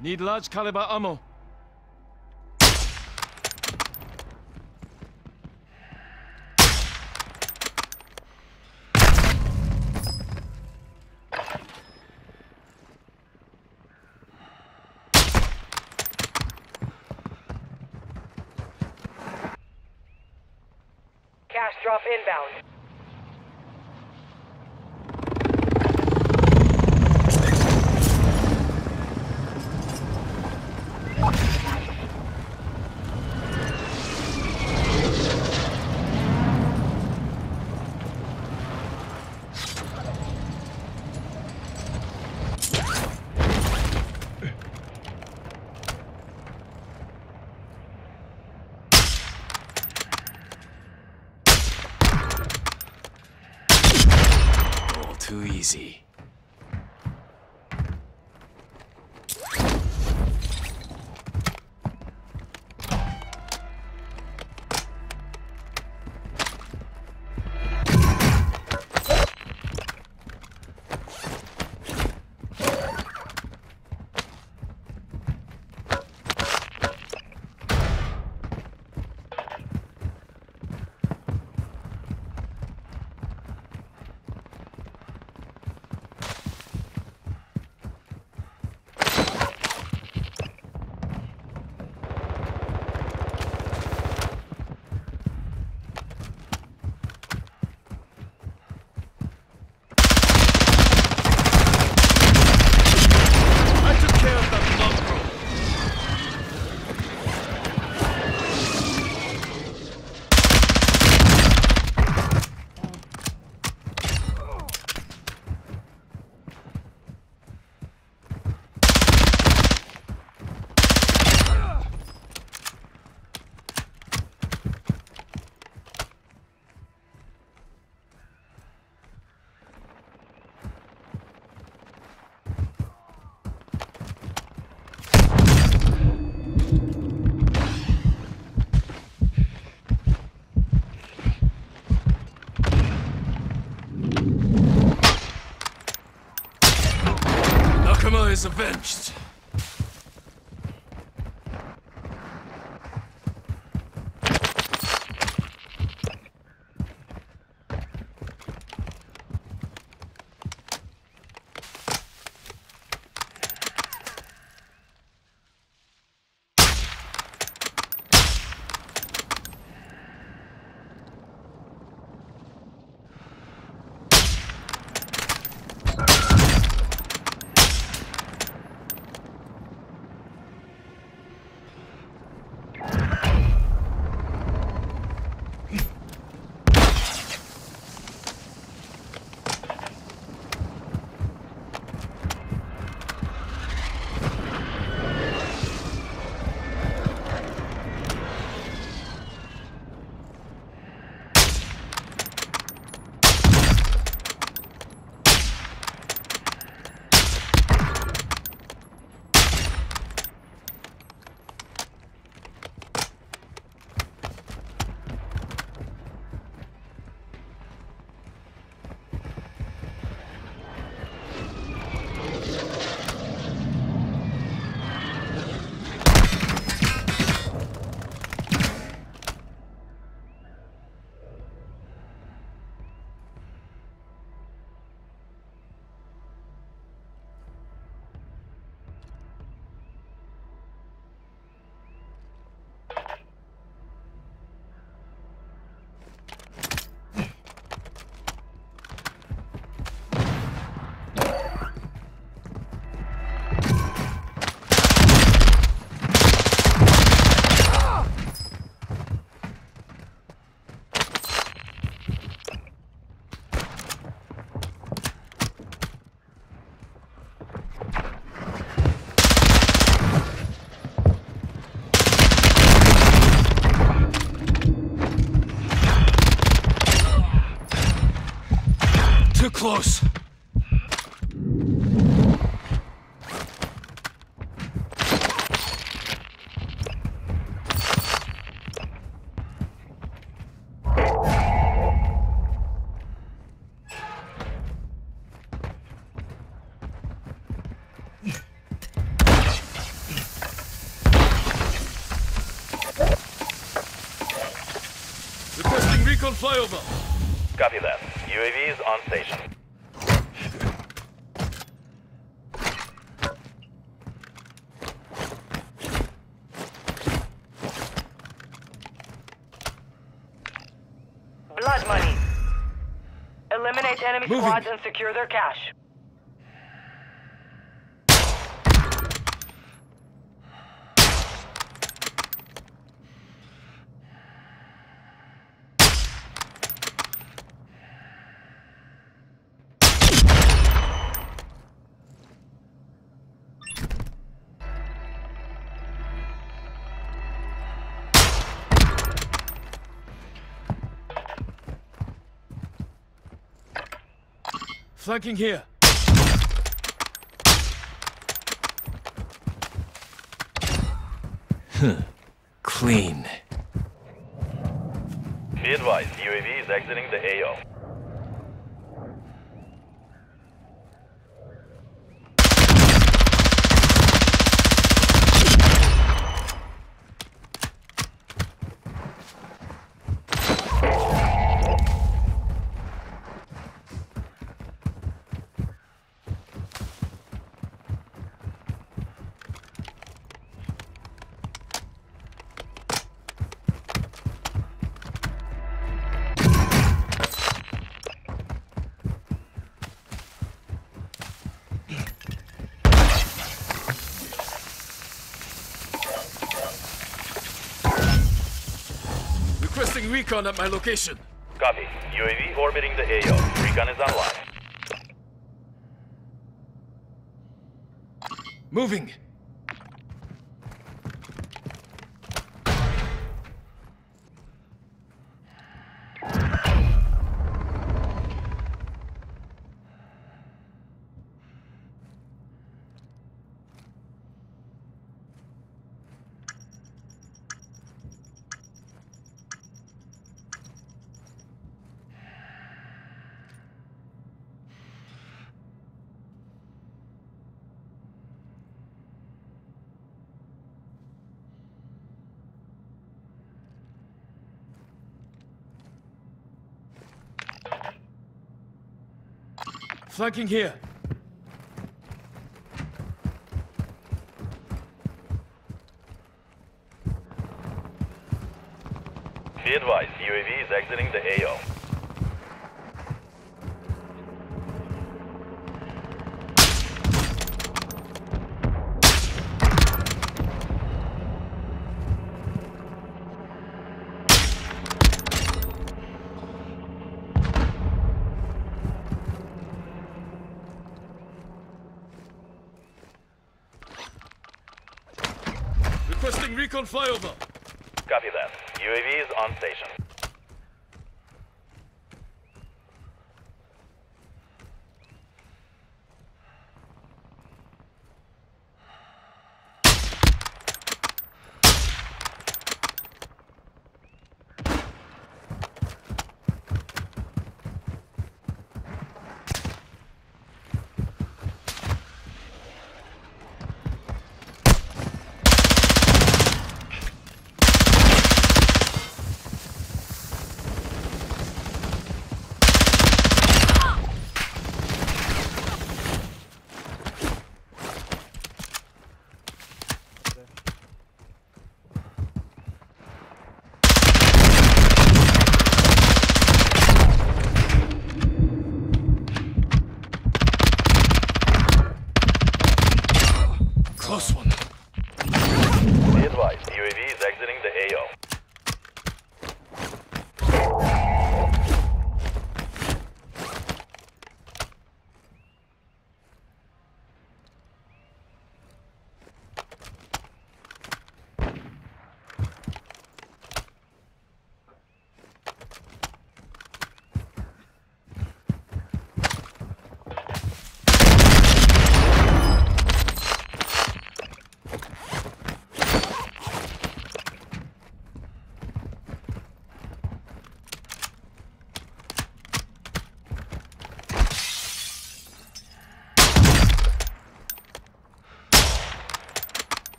Need large caliber ammo. Cash drop inbound. Is avenged. Requesting recon flyover. Copy that. UAV is on station. Blood money. Eliminate enemy Moving. squads and secure their cash. Flanking here. Clean. Be advised, UAV is exiting the AO. Requesting recon at my location. Copy. UAV orbiting the AO. Recon is online. Moving. Flanking here. Be advised, UAV is exiting the AO. Requesting recon flyover. Copy that. UAV is on station.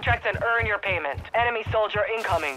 Contract and earn your payment. Enemy soldier incoming.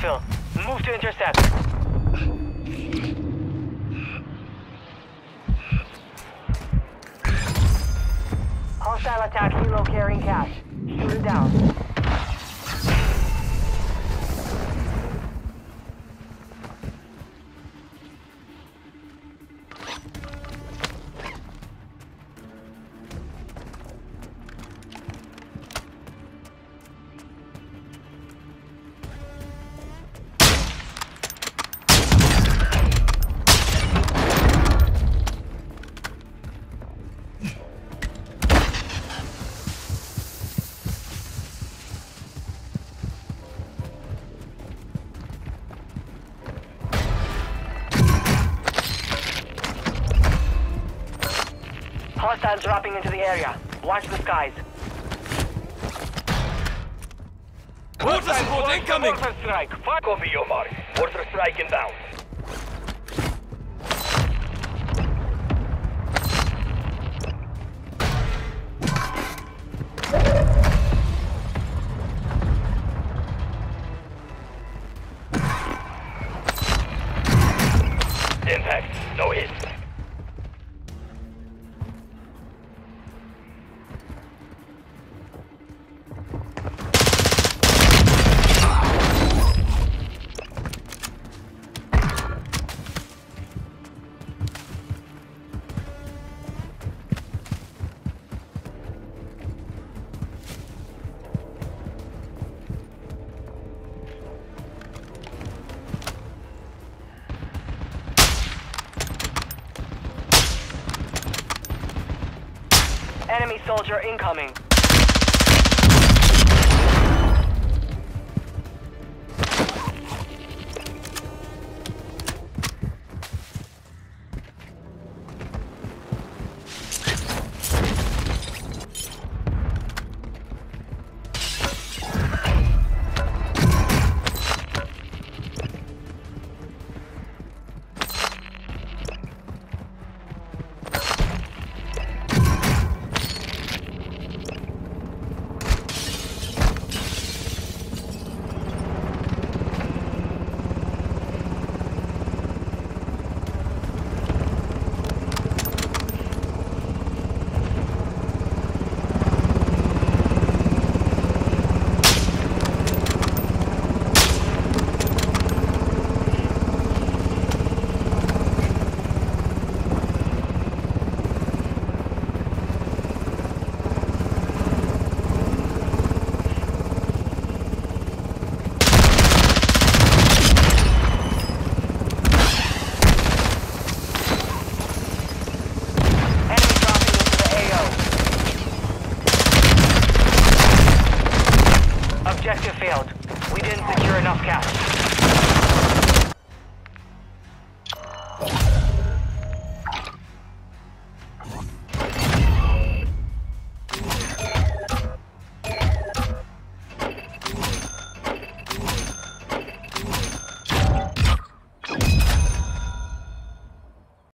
Move to intercept. Hostile attack helo carrying cash. Shoot it down. Hostiles dropping into the area. Watch the skies. Mortar support incoming! Mortar strike. Fire. Copy your mark. Mortar strike inbound. Soldier incoming.